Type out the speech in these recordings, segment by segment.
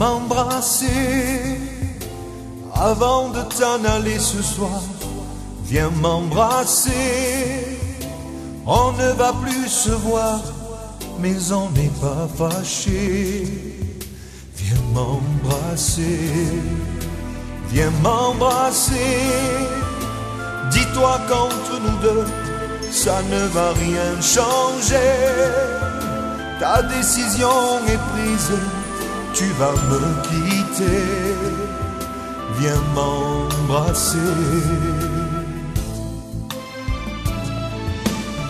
m'embrasser avant de t'en aller ce soir. Viens m'embrasser. On ne va plus se voir, mais on n'est pas fâché. Viens m'embrasser. Viens m'embrasser. Dis-toi qu'entre nous deux, ça ne va rien changer. Ta décision est prise, tu vas me quitter. Viens m'embrasser.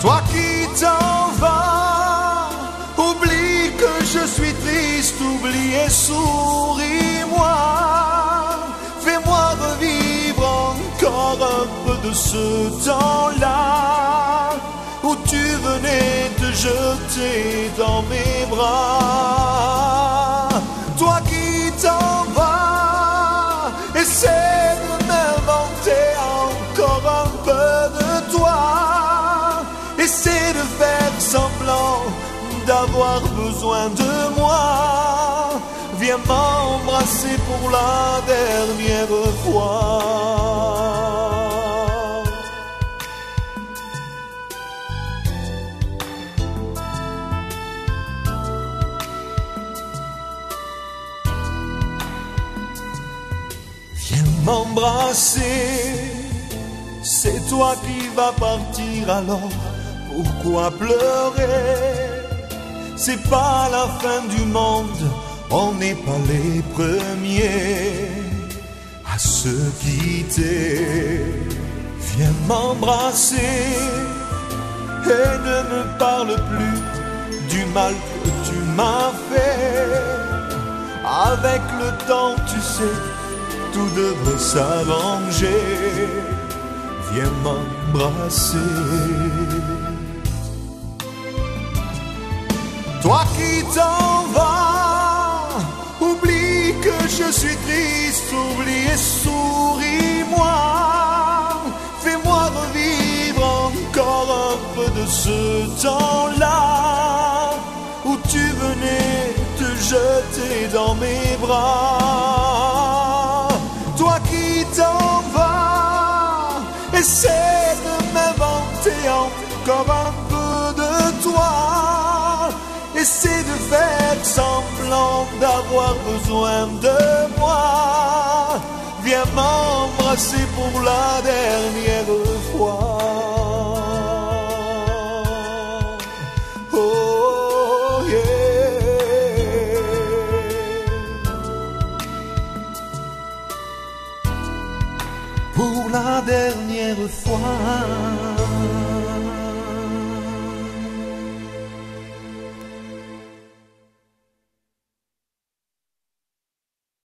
Toi qui t'en vas, oublie que je suis triste, oublie et souris-moi. Fais-moi revivre encore un peu de ce temps-là où tu venais te jeter dans mes bras. Viens m'embrasser pour la dernière fois. Viens m'embrasser, c'est toi qui vas partir alors. Pourquoi pleurer? C'est pas la fin du monde, on n'est pas les premiers à se quitter. Viens m'embrasser et ne me parle plus du mal que tu m'as fait. Avec le temps, tu sais, tout devrait s'arranger. Viens m'embrasser. Toi qui t'en vas, je suis triste, oublie et souris-moi. Fais-moi revivre encore un peu de ce temps-là où tu venais te jeter dans mes bras. Toi qui t'en vas, essaie de m'inventer encore un peu. Essaie de faire semblant d'avoir besoin de moi. Viens m'embrasser pour la dernière fois. Oh yeah. Pour la dernière fois.